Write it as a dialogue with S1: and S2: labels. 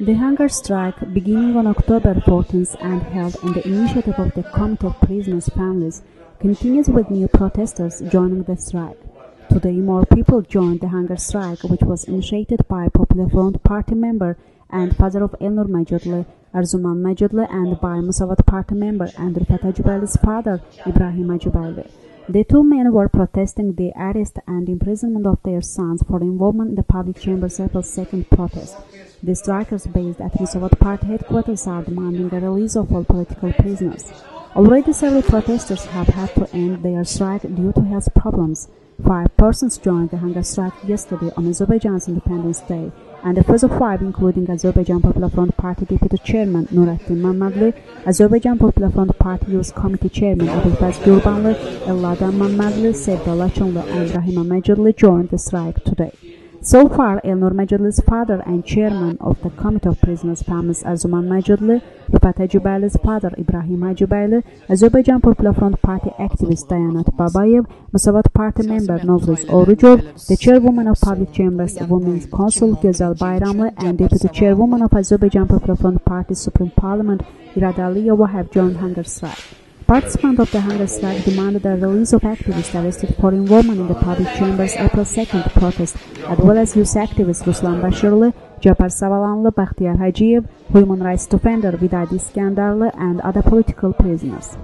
S1: The hunger strike, beginning on October 14th and held in the initiative of the Committee of Prisoners' Families, continues with new protesters joining the strike. Today, more people joined the hunger strike, which was initiated by Popular Front Party member and father of Elnur Majidli, Arzuman Majidli, and by Musavat Party member and Hajibayli's father, Ibrahim Hajibayli. The two men were protesting the arrest and imprisonment of their sons for involvement in the public chamber's April 2nd protest. The strikers based at Musavat Party headquarters are demanding the release of all political prisoners. Already several protesters have had to end their strike due to health problems. Five persons joined the hunger strike yesterday on Azerbaijan's Independence Day, and the first five, including Azerbaijan Popular Front Party Deputy Chairman Nuraddin Mammadli, Azerbaijan Popular Front Party Youth Committee Chairman Abulfaz Gurbanli, Eladan Mammadli, Sevda Lachinli, and Rahima Majidli joined the strike today. So far, Elnur Majidli's father and chairman of the Committee of Prisoners' Families Arzuman Majidli, Rufat Hajibayli's father Ibrahim Hajibayli, Azerbaijan Popular Front Party activist Dayanat Babayev, Musavat Party member Novruz Orujov, the chairwoman of Public Chambers Women's Council Güzel Bayramlı, and deputy chairwoman of Azerbaijan Popular Front Party Supreme Parliament Irada Aliyeva have joined hunger strike. Participants of the hunger strike demanded the release of activists arrested for involvement in the public chamber's April 2nd protest, as well as youth activists Ruslan Bashirli, Jabbar Savalanlı, Bakhtiyar Hajiyev, human rights defender Vidadi Iskandarlı, and other political prisoners.